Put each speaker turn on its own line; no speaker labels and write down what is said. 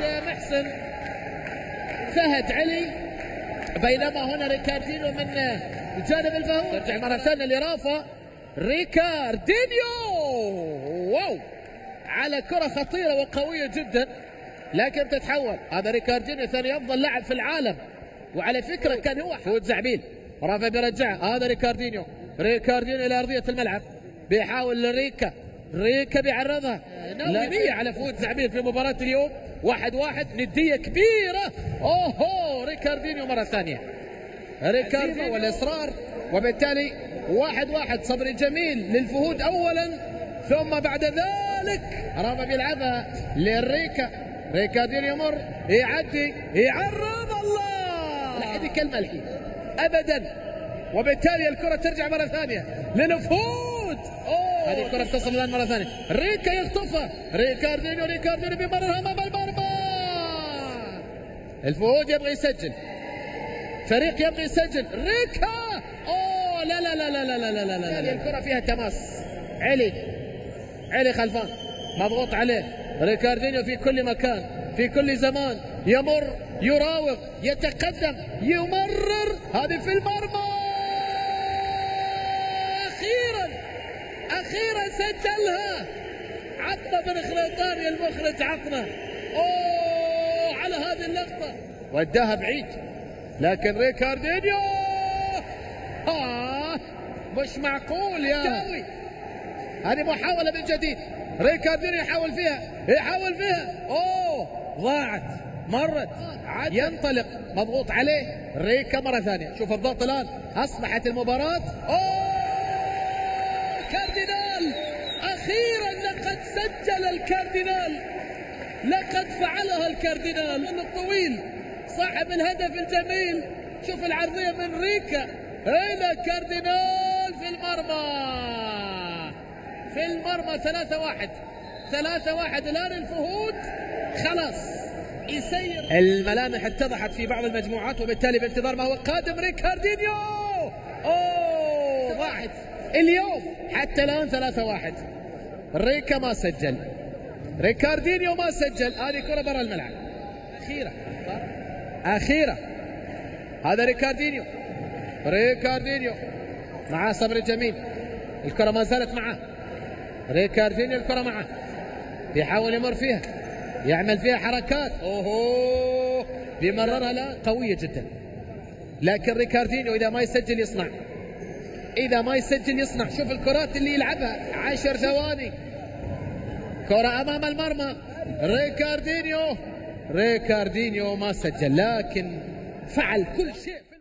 محسن فهد علي. بينما هنا ريكاردينيو من جانب الفهود ترجع مرة ثانية لرافا. ريكاردينيو! واو! على كرة خطيرة وقوية جدا. لكن تتحول. هذا ريكاردينيو ثاني أفضل لاعب في العالم. وعلى فكرة كان هو فوت زعبيل. رافا بيرجعها هذا ريكاردينيو. ريكاردينيو إلى أرضية الملعب. بيحاول ريكا ريكا بيعرضها ناوي على فوت زعبيل في مباراة اليوم. واحد واحد ندية كبيرة. أوهو ريكاردينيو مرة ثانية. ريكاردينيو والإصرار. وبالتالي واحد واحد صبري جميل للفهود أولا. ثم بعد ذلك رافا بيلعبها لريكا. ريكاردينيو يمر يعدي يعرض. الله! لا. هذه كلمة الحين. أبدا. وبالتالي الكرة ترجع مرة ثانية للفهود. أوه! هذه الكرة تصل الآن مرة ثانية. ريكا يخطفها ريكاردينيو ريكاردينيو بيمررها أمام المرمى الفهود يبغى يسجل. فريق يبغى يسجل. ريكا! أوه لا لا لا لا لا لا لا لا, لا, لا. الكرة فيها تماس. علي علي خلفان. مضغوط عليه. ريكاردينيو في كل مكان في كل زمان. يمر يراوغ يتقدم يمرر. هذه في المرمى. أخيرا. أخيرا سجلها. عطنا بن خليطاني المخرج عطنا أوه على هذه اللقطة. وداها بعيد. لكن ريكاردينيو. آه مش معقول يا. تاوي هذه محاولة من جديد. ريكاردينيو يحاول فيها. يحاول فيها. أوه ضاعت. مرت. ينطلق. مضغوط عليه. ريكا مرة ثانية. شوف الضغط الآن. أصبحت المباراة. أوه. كاردينال أخيرا لقد سجل الكاردينال. لقد فعلها الكاردينال. من الطويل صاحب الهدف الجميل. شوف العرضية من ريكا. هنا كاردينال في المرمى. في المرمى ثلاثة واحد. ثلاثة واحد. الآن الفهود خلاص. يسير. الملامح اتضحت في بعض المجموعات وبالتالي بانتظار ما هو قادم ريكاردينيو. أوه ضاعت اليوم حتى الآن ثلاثة واحد. ريكا ما سجل. ريكاردينيو ما سجل. هذه كرة برا الملعب. أخيرا أخيرا هذا ريكاردينيو. ريكاردينيو. مع صبري جميل الكرة ما زالت معه. ريكاردينيو الكرة معه. يحاول يمر فيها. يعمل فيها حركات. أوهو. بيمررها لا. قوية جدا. لكن ريكاردينيو إذا ما يسجل يصنع. إذا ما يسجل يصنع. شوف الكرات اللي يلعبها. عشر ثواني. كرة أمام المرمى. ريكاردينيو. ريكاردينيو ما سجل لكن فعل كل شيء.